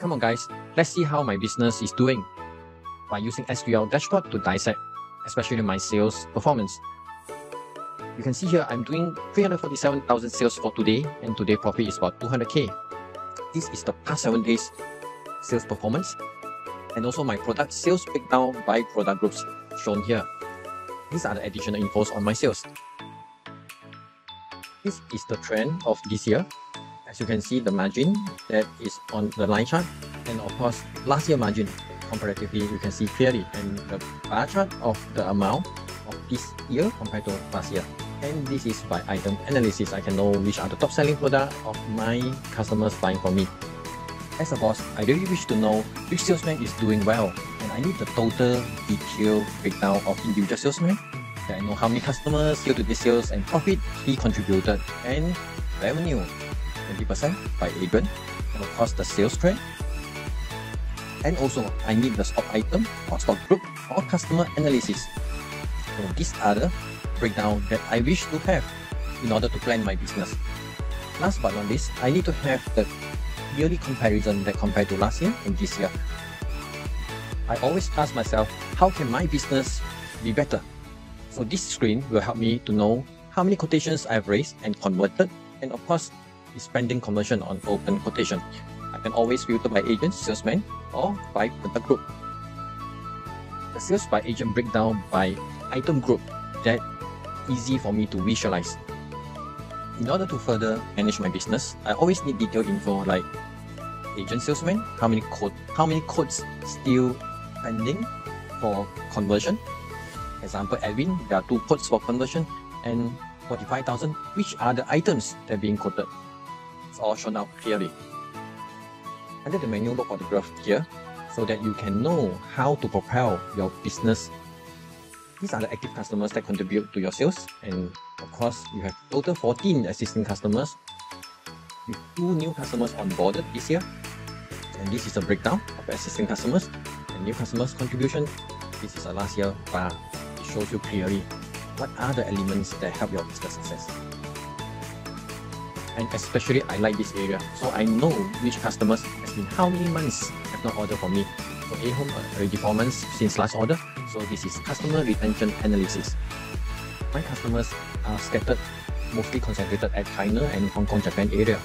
Come on guys, let's see how my business is doing by using SQL dashboard to dissect, especially my sales performance. You can see here I'm doing 347,000 sales for today and today profit is about 200k. This is the past 7 days sales performance and also my product sales breakdown by product groups shown here. These are the additional infos on my sales. This is the trend of this year. As you can see the margin that is on the line chart and of course last year margin comparatively you can see clearly and the bar chart of the amount of this year compared to last year. And this is by item analysis. I can know which are the top selling product of my customers buying from me. As a boss I really wish to know which salesman is doing well and I need the total detailed breakdown of individual salesman. I know how many customers year to day sales and profit he contributed and revenue 20% by agent and of course the sales trend and also I need the stock item or stock group or customer analysis. So these are the breakdown that I wish to have in order to plan my business. Last but not least, I need to have the yearly comparison that compared to last year and this year. I always ask myself, how can my business be better? So this screen will help me to know how many quotations I've raised and converted and of course spending conversion on open quotation. I can always filter by agent, salesman, or by product group. The sales by agent breakdown by item group that easy for me to visualize. In order to further manage my business, I always need detailed info like agent salesman, how many code, how many codes still pending for conversion. Example, Edwin, there are two codes for conversion and 45,000, which are the items that are being quoted. All shown out clearly under the menu look for the graph here so that you can know how to propel your business. These are the active customers that contribute to your sales and of course you have total 14 existing customers with two new customers onboarded this year and this is a breakdown of existing customers and new customers contribution. This is a last year bar. It shows you clearly what are the elements that help your business success and especially I like this area. So I know which customers has been how many months have not ordered from me. So A-Home uh, already four months since last order. So this is customer retention analysis. My customers are scattered mostly concentrated at China and Hong Kong Japan area.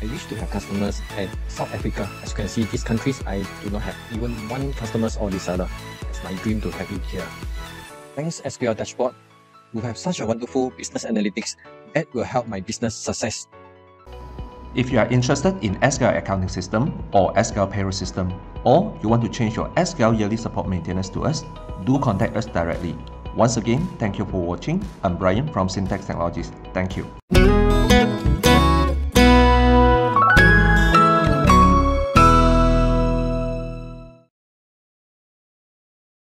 I wish to have customers at South Africa. As you can see these countries I do not have even one customers or reseller it's my dream to have it here. Thanks SQL dashboard. We have such a wonderful business analytics. That will help my business success. If you are interested in SQL accounting system or SQL payroll system, or you want to change your SQL yearly support maintenance to us, do contact us directly. Once again, thank you for watching. I'm Bryan from Syntax Technologies. Thank you.